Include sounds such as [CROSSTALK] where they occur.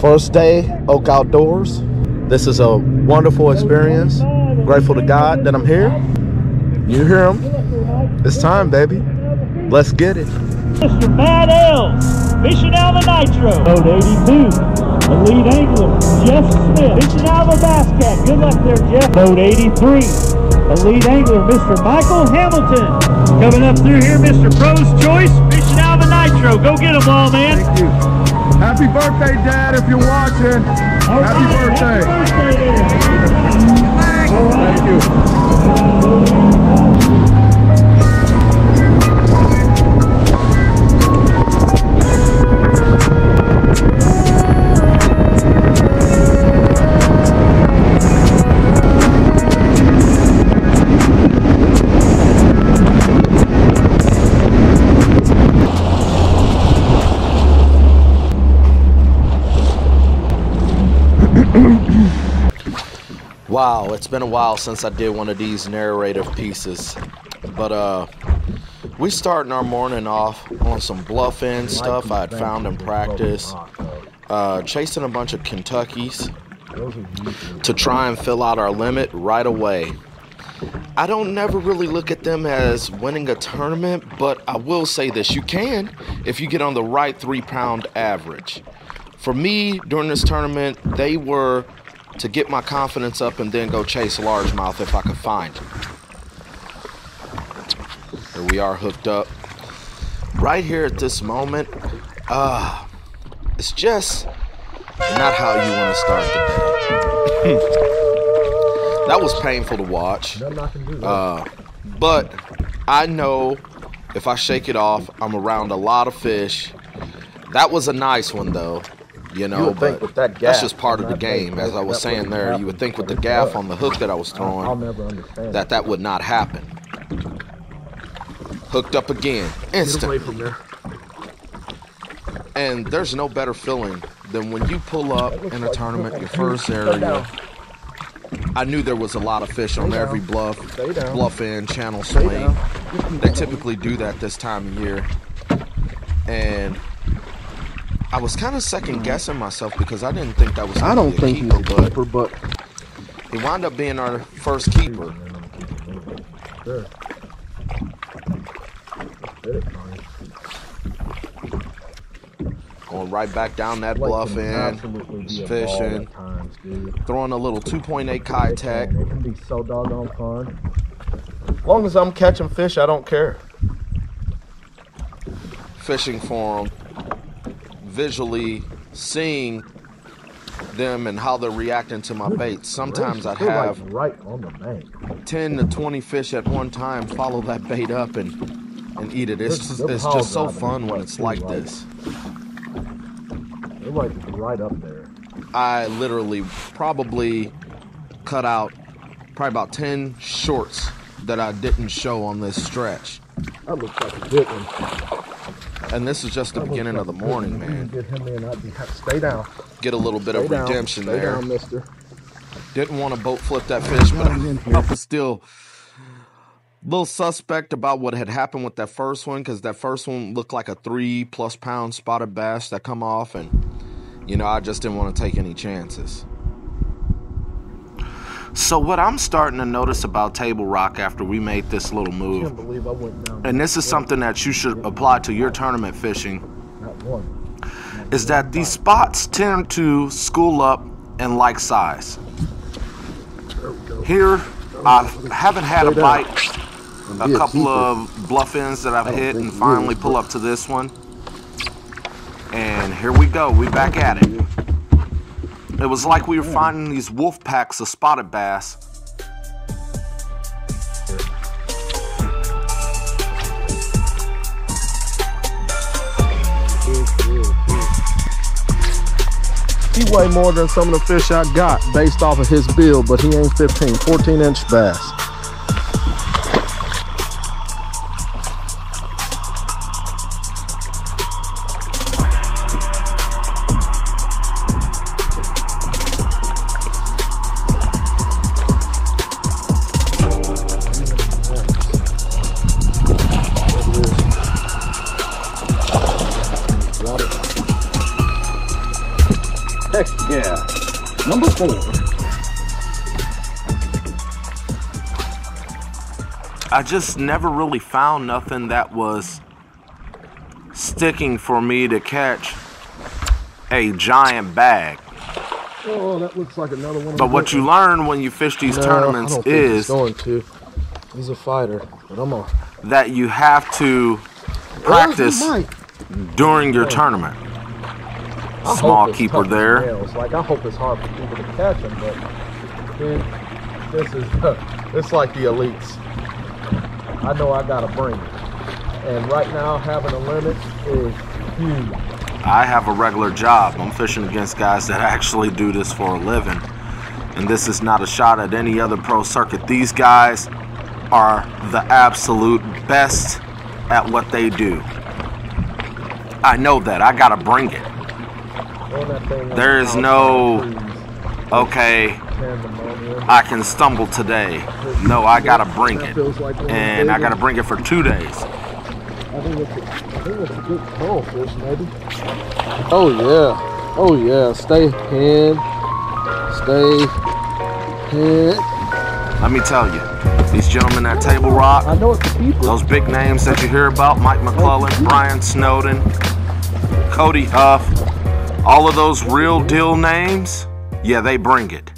First day Oak Outdoors. This is a wonderful experience. Grateful to God that I'm here. You hear him? It's time, baby. Let's get it. Mr. Matt Ells, fishing out of the Nitro. Boat 82, the lead angler, Jeff Smith, fishing out of the Bass Cat. Good luck there, Jeff. Boat 83, the lead angler, Mr. Michael Hamilton. Coming up through here, Mr. Pro's Choice, fishing out of the Nitro. Go get them all, man. Thank you. Happy birthday, Dad, if you're watching. Happy birthday. Happy birthday there. Thank you. [CLEARS THROAT] Wow, it's been a while since I did one of these narrative pieces. But uh we starting our morning off on some bluffing stuff I had found in practice. Uh chasing a bunch of Kentuckies to try and fill out our limit right away. I don't never really look at them as winning a tournament, but I will say this you can if you get on the right three pound average. For me, during this tournament, they were to get my confidence up and then go chase largemouth if I could find them. Here we are hooked up. Right here at this moment, uh, it's just not how you want to start the day. that was painful to watch. Uh, but I know if I shake it off, I'm around a lot of fish. That was a nice one though. You know, would think but with that gaff, that's just part of the game. As I was saying wouldn't there, you would think with the gaff on the hook that I was throwing, I'll never understand. that that would not happen. Hooked up again, instant. from there. And there's no better feeling than when you pull up in a tournament, your first area. I knew there was a lot of fish on every bluff, Stay bluff end, channel swing. They typically do that this time of year. And I was kind of second guessing myself because I didn't think that was. I don't think he's keeper, a keeper, but he wound up being our first keeper. Sure. Get it, Connie. Going right back down that Like bluff can end, absolutely be a ball fishing, times, throwing a little 2.8 It Keitech. It can be so doggone fun. As long as I'm catching fish, I don't care. Fishing for them, visually seeing them and how they're reacting to my bait. Sometimes I'd have right on the bank. 10 to 20 fish at one time follow that bait up and and eat it. It's just, it's just so fun when it's like this. They're like right up there. I literally probably cut out probably about 10 shorts that I didn't show on this stretch. That looks like a good one. And this is just the beginning of the like a good morning, man. Get him in. I'd be happy. Stay down. Get a little bit Stay of down. redemption Stay there. down, Mister. Didn't want to boat flip that fish, but I. I was still a little suspect about what had happened with that first one because that first one looked like a three plus pound spotted bass that come off, and you know I just didn't want to take any chances. So what I'm starting to notice about Table Rock after we made this little move, can't believe I went down. and this is something that you should apply to your tournament fishing, is that these spots tend to school up and like size. There we go. Here, I haven't had a bite. A couple of bluff ends that I've hit and finally pull up to this one. And here we go. We back at it. It was like we were finding these wolf packs of spotted bass. He weigh more than some of the fish I got based off of his build, but he ain't 15, 14 inch bass. Yeah. Number four. I just never really found nothing that was sticking for me to catch a giant bag. Oh, that looks like another one. But what you learn when you fish these No, tournaments don't think he's is going to. He's a fighter, but I'm a that you have to practice Well, during your tournament. I Small keeper there. nails. Like I hope it's hard for people to catch him, but this is [LAUGHS] it's like the elites. I know I gotta bring it, and right now having a limit is huge. I have a regular job. I'm fishing against guys that actually do this for a living. And this is not a shot at any other pro circuit. These guys are the absolute best at what they do. I know that. I gotta bring it. Throwing that thing on There the is no- Okay. I can stumble today. No, I gotta bring it. feels like one of the And I gotta bring it for two days. I think it's a, I think it's a good maybe. Oh yeah, oh yeah. Stay in, stay in. Let me tell you, these gentlemen at Table Rock, I know it's a. Those big names that you hear about, Mike McClelland, Brian Snowden, Cody Huff, all of those real deal names, yeah, they bring it.